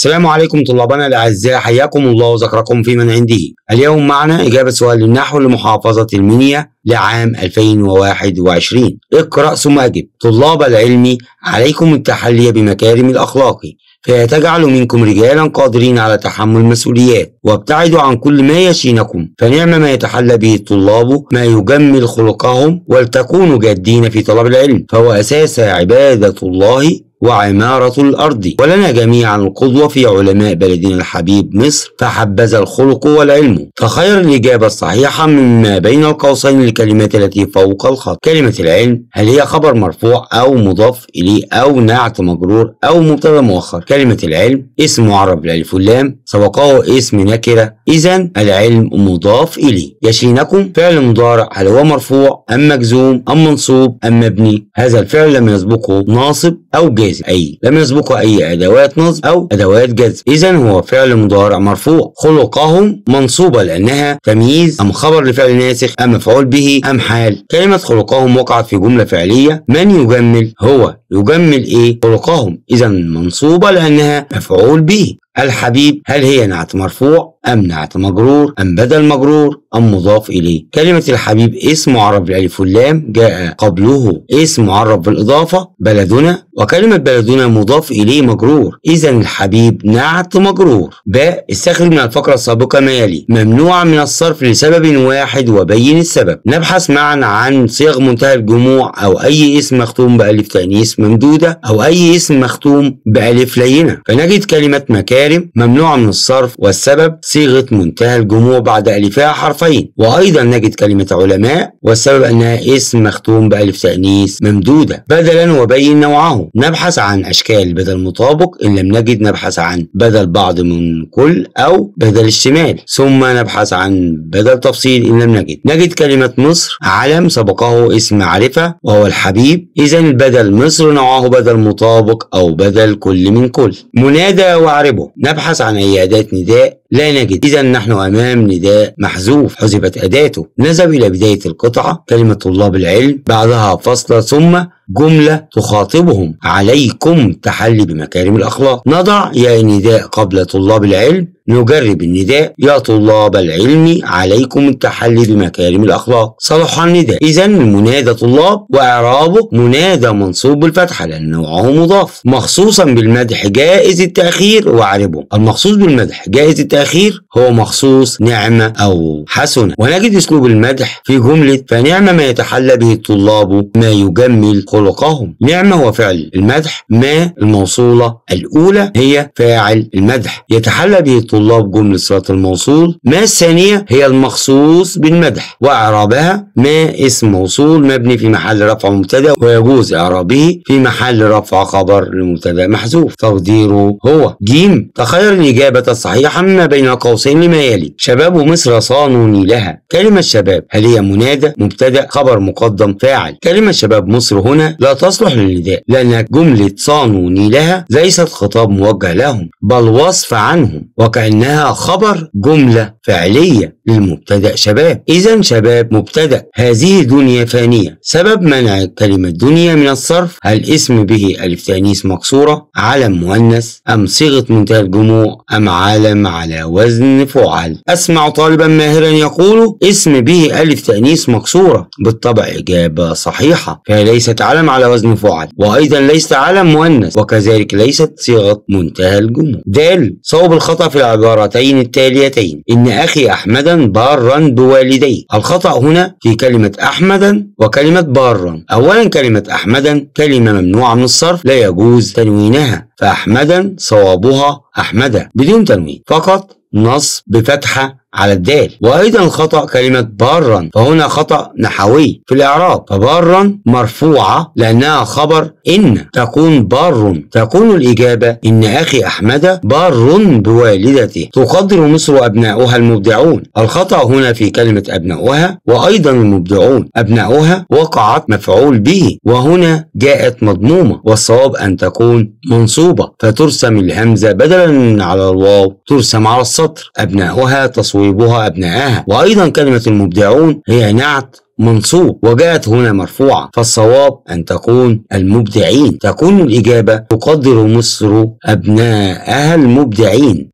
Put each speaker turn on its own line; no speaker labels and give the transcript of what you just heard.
السلام عليكم طلابنا الأعزاء حياكم الله وذكركم في من عنده اليوم معنا إجابة سؤال النحو لمحافظة المنيا لعام 2021 اقرأ ثم أجب. طلاب العلم عليكم التحلي بمكارم الأخلاق فهي تجعل منكم رجالا قادرين على تحمل المسؤوليات وابتعدوا عن كل ما يشينكم. فنعم ما يتحلى به الطلاب ما يجمل خلقهم ولتكونوا جادين في طلب العلم. فهو أساس عبادة الله وعمارة الأرض. ولنا جميعا القدوة في علماء بلدنا الحبيب مصر فحبذا الخلق والعلم. فخير الإجابة الصحيحة مما بين القوسين الكلمات التي فوق الخط. كلمة العلم هل هي خبر مرفوع أو مضاف إليه أو نعت مجرور أو مبتدأ مؤخر؟ كلمة العلم اسم معرب بالألف واللام سبقه اسم نكرة. إذا العلم مضاف إليه. يشينكم فعل مضارع هل هو مرفوع أم مجزوم أم منصوب أم مبني؟ هذا الفعل لم يسبقه ناصب أو جازم جازم أي. لم يسبقه أي أدوات نصب أو أدوات جزم إذا هو فعل مضارع مرفوع. خلقهم منصوبة لأنها تمييز. أم خبر لفعل ناسخ أم مفعول به أم حال. كلمة خلقهم وقعت في جملة فعلية. من يجمل؟ هو. يجمل إيه؟ خلقهم. إذا منصوبة لأنها مفعول به. الحبيب هل هي نعت مرفوع أم نعت مجرور؟ أم بدل مجرور أم مضاف إليه؟ كلمة الحبيب اسم معرب بالألف واللام جاء قبله. اسم معرب بالإضافة بلدنا. وكلمة بلدنا مضاف إليه مجرور. إذا الحبيب نعت مجرور. باء استخرج من الفقرة السابقة ما يلي. ممنوع من الصرف لسبب واحد وبين السبب. نبحث معا عن صيغ منتهى الجموع أو أي اسم مختوم بألف تأنيث ممدودة أو أي اسم مختوم بألف لينة. فنجد كلمة مكارم ممنوعة من الصرف والسبب صيغة منتهى الجموع بعد ألفها حرفين. وأيضا نجد كلمة علماء والسبب أنها اسم مختوم بألف تأنيث ممدودة. بدلا وبين نوعه. نبحث عن أشكال بدل مطابق إن لم نجد نبحث عن بدل بعض من كل أو بدل الشمال ثم نبحث عن بدل تفصيل إن لم نجد. نجد كلمة مصر. علم سبقه اسم معرفة وهو الحبيب. إذا البدل مصر نوعه بدل مطابق أو بدل كل من كل منادى وعربه. نبحث عن أي أداة نداء لا نجد. إذا نحن أمام نداء محذوف. حذفت أداته. نذهب إلى بداية القطعة. كلمة طلاب العلم. بعدها فصل. ثم جملة تخاطبهم. عليكم التحلي بمكارم الأخلاق. نضع يا نداء قبل طلاب العلم. نجرب النداء. يا طلاب العلم عليكم التحلي بمكارم الأخلاق. صلح النداء. إذا المنادى طلاب وإعرابه منادى منصوب بالفتحة لأن نوعه مضاف. مخصوصا بالمدح جائز التأخير. وأعربه. المخصوص بالمدح جائز التأخير. هو مخصوص نعمة أو حسنة. ونجد أسلوب المدح في جملة فنعم ما يتحلى به الطلاب ما يجمل خلقهم نعمة هو فعل المدح ما الموصولة الأولى هي فاعل المدح. يتحلى به الطلاب جملة صلة الموصول ما الثانية هي المخصوص بالمدح. وإعرابها ما اسم موصول مبني في محل رفع مبتدأ ويجوز إعرابه في محل رفع خبر لمبتدأ محذوف. تقديره هو جيم تخير الإجابة الصحيحة مما بين قوسين لما يلي. شباب مصر صانوا نيلها كلمة شباب هل هي منادى مبتدأ خبر مقدم فاعل؟ كلمة شباب مصر هنا لا تصلح للنداء لأن جملة صانوا نيلها ليست خطاب موجه لهم بل وصف عنهم وكأنها خبر جملة فعلية للمبتدأ شباب. إذا شباب مبتدأ. هذه دنيا فانية. سبب منع كلمة دنيا من الصرف. هل اسم به ألف تانيث مكسورة علم مؤنث. أم صيغة منتهى الجموع. أم علم على وزن فعل أسمع طالبا ماهرا يقول اسم به ألف تأنيث مكسورة بالطبع إجابة صحيحة. فهي ليست علم على وزن فعل وأيضا ليست علم مؤنث. وكذلك ليست صيغة منتهى الجموع. دال صوب الخطأ في العبارتين التاليتين. إن أخي أحمدا بارا بوالديه. الخطأ هنا في كلمة أحمدا وكلمة بارا. أولا كلمة أحمدا كلمة ممنوعة من الصرف لا يجوز تنوينها فأحمدا صوابها أحمدا بدون تنوين فقط نصب بفتحة على الدال. وأيضا الخطأ كلمة بارا. فهنا خطأ نحوي في الإعراب. فبارا مرفوعة لأنها خبر إن تكون بار. تكون الإجابة إن أخي أحمد بار بوالدته. تقدر مصر أبناؤها المبدعون. الخطأ هنا في كلمة أبناؤها. وأيضا المبدعون. أبناؤها وقعت مفعول به. وهنا جاءت مضمومة. والصواب أن تكون منصوبة. فترسم الهمزة بدلا على الواو ترسم على السطر أبناؤها تصويبها أبنائها. وأيضا كلمة المبدعون هي نعت منصوب وجاءت هنا مرفوعة. فالصواب أن تكون المبدعين. تكون الإجابة تقدر مصر أبناءها المبدعين.